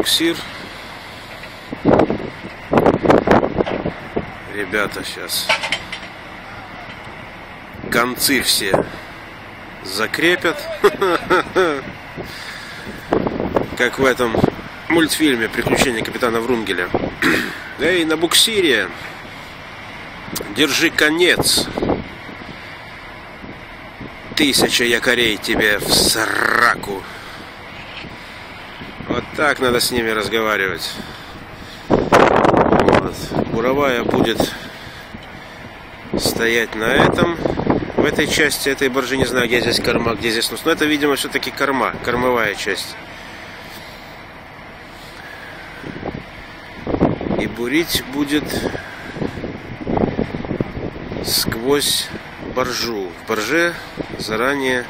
буксир. Ребята сейчас концы все закрепят. Как в этом мультфильме «Приключения капитана Врунгеля». Эй, на буксире! Держи конец! Тысяча якорей тебе в сраку! Вот так надо с ними разговаривать. Вот. Буровая будет стоять на этом. В этой части этой боржи, не знаю, где здесь корма, где здесь нос. Но это, видимо, все-таки корма, кормовая часть. И бурить будет сквозь боржу. В борже заранее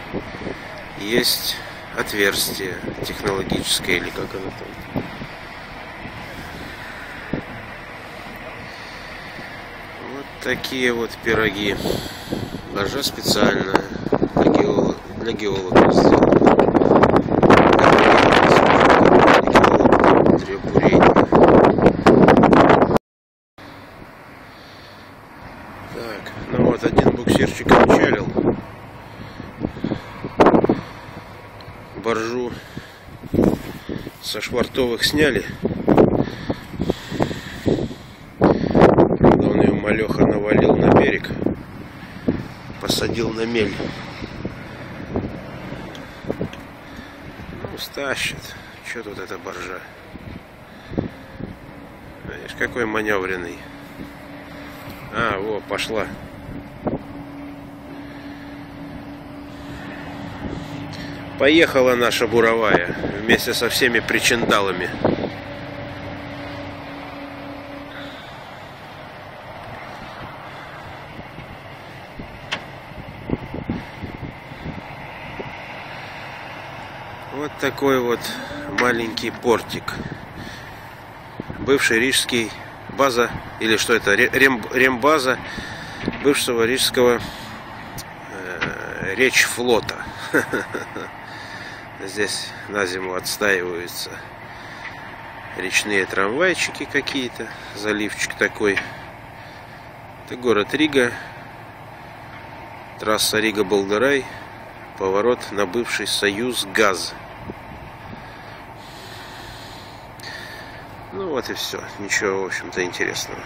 есть отверстие технологическое или как оно там. Вот такие вот пироги. Боржа специальная для, геолог, для геологов бурения. Так, ну вот один буксирчик отчалил. Боржу со швартовых сняли. Правда, он ее малеха навалил на берег. Посадил на мель. Ну, стащит. Что тут эта боржа? Видишь, какой маневренный. А, во, пошла. Поехала наша буровая вместе со всеми причиндалами. Вот такой вот маленький портик. Бывший рижский база, или что это, рем, рембаза бывшего рижского э, речь флота. Здесь на зиму отстаиваются речные трамвайчики какие-то, заливчик такой. Это город Рига, трасса Рига-Болдырай, поворот на бывший Союз ГАЗ. Ну вот и все, ничего, в общем-то, интересного.